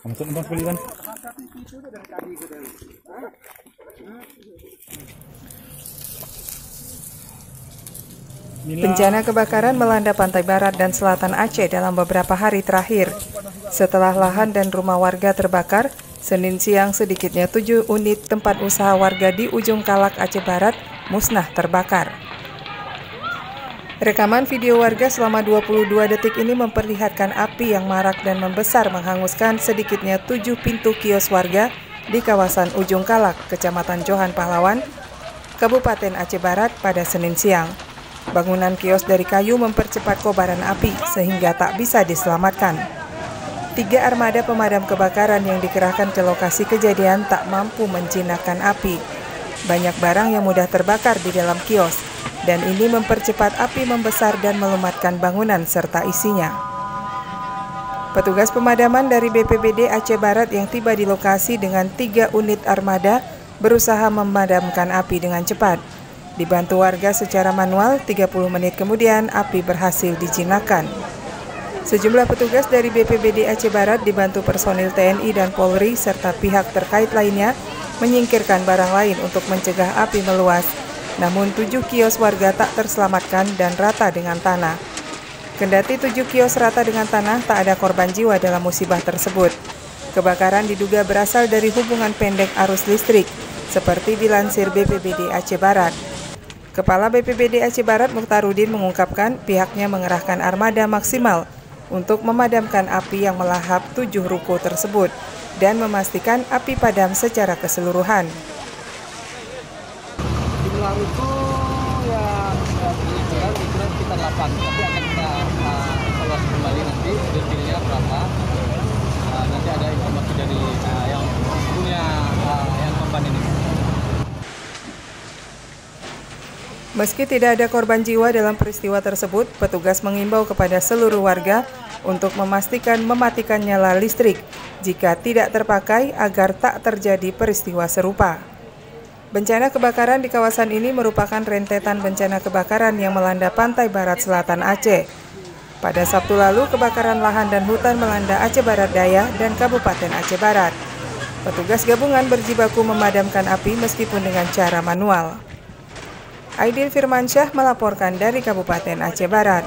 Kamu tuh bang. Bencana kebakaran melanda pantai barat dan selatan Aceh dalam beberapa hari terakhir. Setelah lahan dan rumah warga terbakar, Senin siang sedikitnya tujuh unit tempat usaha warga di ujung Kalak Aceh Barat musnah terbakar. Rekaman video warga selama 22 detik ini memperlihatkan api yang marak dan membesar menghanguskan sedikitnya tujuh pintu kios warga di kawasan Ujung Kalak, Kecamatan Johan Pahlawan, Kabupaten Aceh Barat pada Senin siang. Bangunan kios dari kayu mempercepat kobaran api sehingga tak bisa diselamatkan. Tiga armada pemadam kebakaran yang dikerahkan ke lokasi kejadian tak mampu menjinakkan api. Banyak barang yang mudah terbakar di dalam kios, dan ini mempercepat api membesar dan melumatkan bangunan serta isinya. Petugas pemadaman dari BPBD Aceh Barat yang tiba di lokasi dengan tiga unit armada berusaha memadamkan api dengan cepat. Dibantu warga secara manual, 30 menit kemudian api berhasil dijinakan. Sejumlah petugas dari BPBD Aceh Barat dibantu personil TNI dan Polri serta pihak terkait lainnya menyingkirkan barang lain untuk mencegah api meluas. Namun tujuh kios warga tak terselamatkan dan rata dengan tanah. Kendati tujuh kios rata dengan tanah, tak ada korban jiwa dalam musibah tersebut. Kebakaran diduga berasal dari hubungan pendek arus listrik, seperti dilansir BPBD Aceh Barat. Kepala BPBD Aceh Barat Mukhtarudin mengungkapkan pihaknya mengerahkan armada maksimal untuk memadamkan api yang melahap tujuh ruko tersebut dan memastikan api padam secara keseluruhan. Jumlah ruko yang ukuran ukuran kita 8, tapi akan kita uh, kembali nanti detailnya berapa. Uh, nanti ada informasi dari uh, yang punya uh, yang korban ini. Meski tidak ada korban jiwa dalam peristiwa tersebut, petugas mengimbau kepada seluruh warga untuk memastikan mematikan nyala listrik jika tidak terpakai agar tak terjadi peristiwa serupa. Bencana kebakaran di kawasan ini merupakan rentetan bencana kebakaran yang melanda pantai barat selatan Aceh. Pada Sabtu lalu, kebakaran lahan dan hutan melanda Aceh Barat Daya dan Kabupaten Aceh Barat. Petugas gabungan berjibaku memadamkan api meskipun dengan cara manual. Aidil Firmansyah melaporkan dari Kabupaten Aceh Barat.